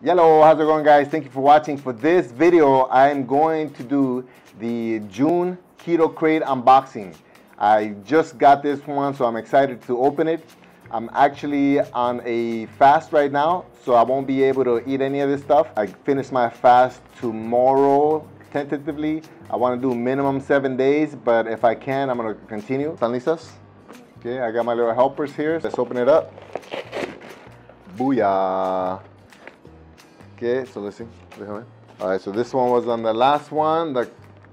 Hello, how's it going guys? Thank you for watching. For this video, I'm going to do the June Keto Krate unboxing. I just got this one, so I'm excited to open it. I'm actually on a fast right now, so I won't be able to eat any of this stuff. I finish my fast tomorrow, tentatively. I want to do minimum seven days, but if I can, I'm going to continue. ¿Están listas? Okay, I got my little helpers here. Let's open it up. Booyah! Okay, so let's see. All right, so this one was on the last one, the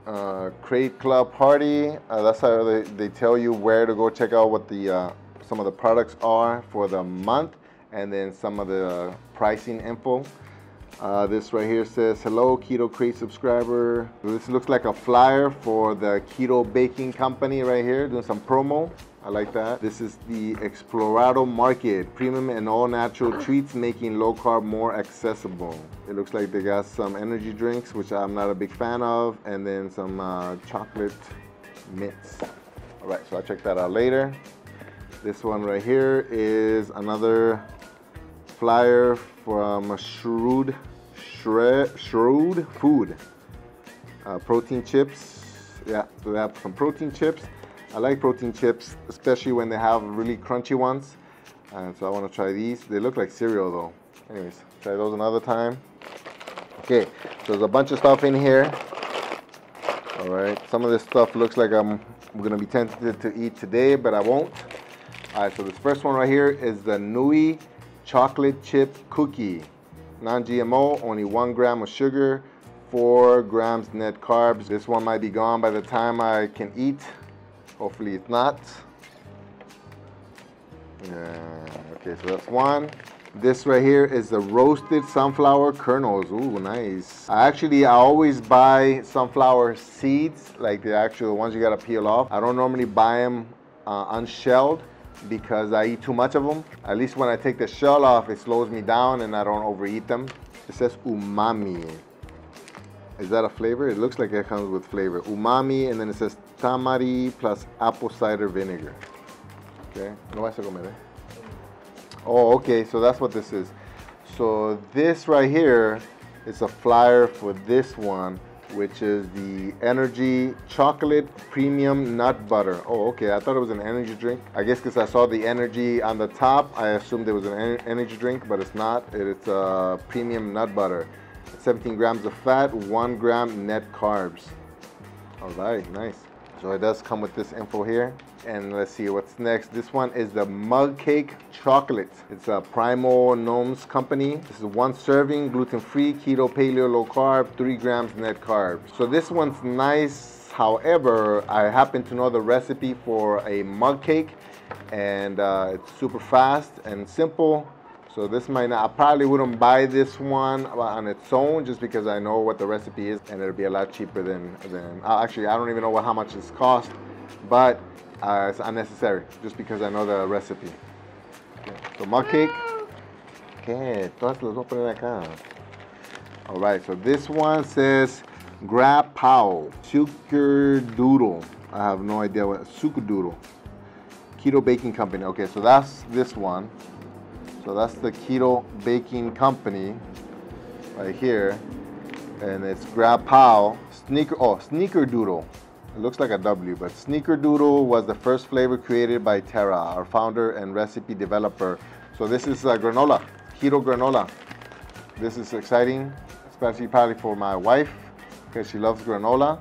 uh, Crate Club Party. Uh, that's how they, they tell you where to go check out what the uh, some of the products are for the month and then some of the pricing info. Uh, this right here says, hello Keto Krate subscriber. This looks like a flyer for the Keto Baking Company right here, doing some promo. I like that. This is the Explorado Market, premium and all natural treats making low carb more accessible. It looks like they got some energy drinks, which I'm not a big fan of, and then some uh, chocolate mints. All right, so I'll check that out later. This one right here is another flyer from Shrewd, Shred, Shrewd Food. Uh, protein chips. Yeah, so they have some protein chips I like protein chips, especially when they have really crunchy ones. And so I want to try these. They look like cereal though. Anyways, try those another time. Okay, so there's a bunch of stuff in here. All right, some of this stuff looks like I'm, gonna be tempted to eat today, but I won't. All right, so this first one right here is the Nui chocolate chip cookie. Non-GMO, only one gram of sugar, four grams net carbs. This one might be gone by the time I can eat. Hopefully it's not. Yeah, okay, so that's one. This right here is the roasted sunflower kernels. Ooh, nice. I actually, I always buy sunflower seeds, like the actual ones you gotta peel off. I don't normally buy them uh, unshelled because I eat too much of them. At least when I take the shell off, it slows me down and I don't overeat them. It says umami. Is that a flavor? It looks like it comes with flavor. Umami, and then it says tamari plus apple cider vinegar. Okay, no vas a comer, eh? Oh, okay, so that's what this is. So this right here is a flyer for this one, which is the Energy Chocolate Premium Nut Butter. Oh, okay, I thought it was an energy drink. I guess because I saw the energy on the top, I assumed it was an energy drink, but it's not. It's a premium nut butter. 17 grams of fat, 1 gram net carbs. All right, nice. So it does come with this info here. And let's see what's next. This one is the Mug Cake Chocolate. It's a Primal Noms company. This is one serving, gluten-free, keto, paleo, low carb, 3 grams net carbs. So this one's nice. However, I happen to know the recipe for a mug cake and uh, it's super fast and simple. So this might not, I probably wouldn't buy this one on its own just because I know what the recipe is and it'll be a lot cheaper than, than uh, actually I don't even know what, how much this cost, but uh, it's unnecessary just because I know the recipe. Okay. So mug cake. Okay, todas las voy a poner acá. All right, so this one says Gra-POW, Sugar Doodle. I have no idea what, Sugar Doodle. Keto Baking Company. Okay, so that's this one. So that's the Keto Baking Company right here. And it's Gra-POW, Sneaker, oh, Sneaker Doodle. It looks like a W, but Sneaker Doodle was the first flavor created by Tara, our founder and recipe developer. So this is a granola, keto granola. This is exciting, especially probably for my wife, because she loves granola.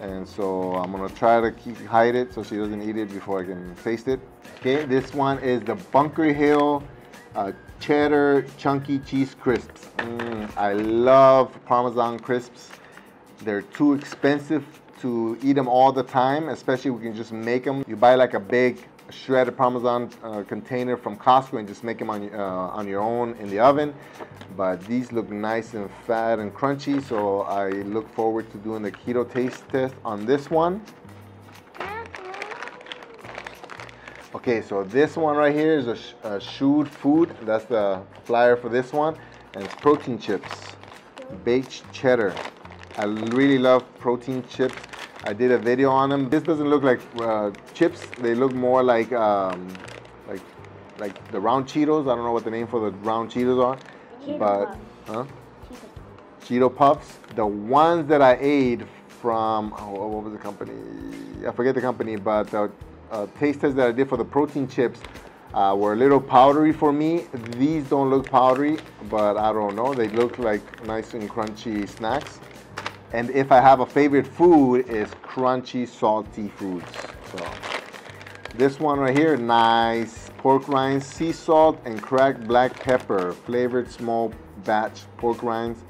And so I'm gonna try to keep, hide it so she doesn't eat it before I can taste it. Okay, this one is the Bunker Hill uh, cheddar chunky cheese crisps. Mm, I love Parmesan crisps. They're too expensive to eat them all the time, especially we can just make them. You buy like a big shredded Parmesan uh, container from Costco and just make them on, uh, on your own in the oven. But these look nice and fat and crunchy, so I look forward to doing the keto taste test on this one. Okay, so this one right here is a, a Shrewd Food. That's the flyer for this one. And it's protein chips, baked cheddar. I really love protein chips. I did a video on them. This doesn't look like uh, chips. They look more like um, like like the round Cheetos. I don't know what the name for the round Cheetos are. Cheeto but huh? Cheeto. Cheeto Puffs. The ones that I ate from oh, what was the company? I forget the company, but the uh, taste test that I did for the protein chips uh, were a little powdery for me. These don't look powdery, but I don't know. They look like nice and crunchy snacks. And if I have a favorite food, is crunchy, salty foods. So this one right here, nice pork rinds, sea salt, and cracked black pepper, flavored small batch pork rinds,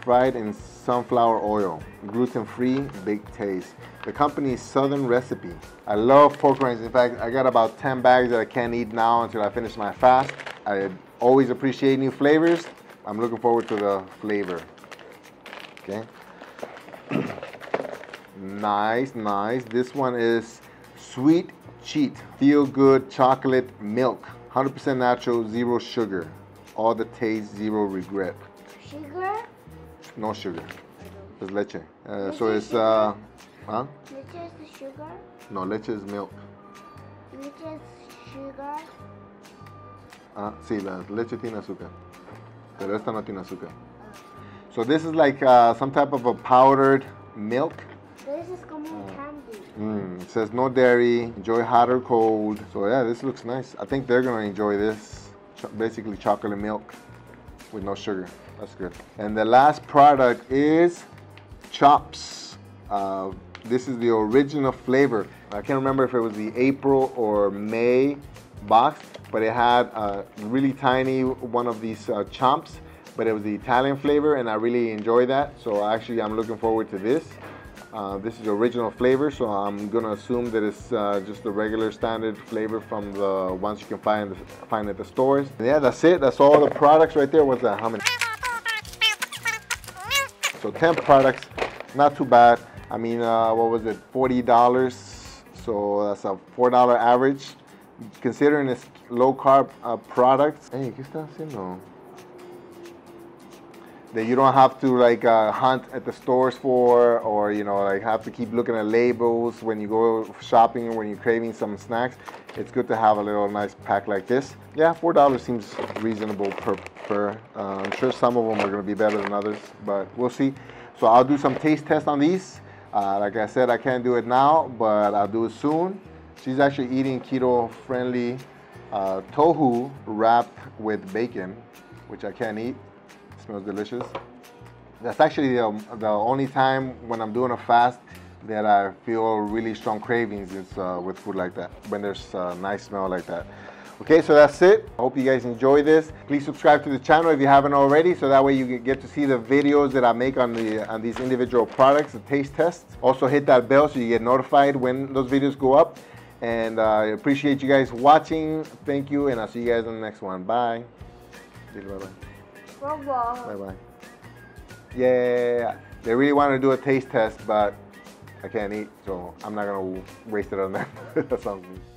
fried in sunflower oil, gluten-free, big taste. The company is Southern Recipe. I love pork rinds. In fact, I got about 10 bags that I can't eat now until I finish my fast. I always appreciate new flavors. I'm looking forward to the flavor. Okay. nice, nice. This one is Sweet Cheat Feel Good Chocolate Milk. 100% natural, zero sugar. All the taste, zero regret. Sugar? No sugar. It's leche. Uh, Leche so it's, uh, huh? Which is the sugar? No, leche is milk. Which is sugar? Ah, sí, la leche tiene azúcar. Pero esta no tiene azúcar. So this is like uh, some type of a powdered milk. This is como un candy. Mm, it says no dairy, enjoy hot or cold. So yeah, this looks nice. I think they're gonna enjoy this. Ch- basically chocolate milk with no sugar. That's good. And the last product is Chomps. Uh, this is the original flavor. I can't remember if it was the April or May box, but it had a really tiny one of these uh, chomps, but it was the Italian flavor, and I really enjoy that. So actually, I'm looking forward to this. Uh, this is original flavor, so I'm gonna assume that it's uh, just the regular standard flavor from the ones you can find find at the stores. Yeah, that's it. That's all the products right there. What's that? How many? So 10 products, not too bad. I mean, uh, what was it? $40. So that's a $4 average. Considering it's low carb uh, products. Hey, ¿qué está haciendo? That you don't have to like uh, hunt at the stores for, or you know, like have to keep looking at labels when you go shopping or when you're craving some snacks. It's good to have a little nice pack like this. Yeah, four dollars seems reasonable per per. Uh, I'm sure some of them are going to be better than others, but we'll see. So I'll do some taste tests on these. Uh, like I said, I can't do it now, but I'll do it soon. She's actually eating keto-friendly uh, tofu wrapped with bacon, which I can't eat. Smells delicious. That's actually the, the only time when I'm doing a fast that I feel really strong cravings is uh, with food like that, when there's a nice smell like that. Okay, so that's it. I hope you guys enjoy this. Please subscribe to the channel if you haven't already, so that way you get to see the videos that I make on the on these individual products, the taste tests. Also hit that bell so you get notified when those videos go up. And uh, I appreciate you guys watching. Thank you, and I'll see you guys in the next one. Bye. Bye-bye. Bye bye. Yeah, they really wanted to do a taste test, but I can't eat, so I'm not gonna waste it on them. that sounds good.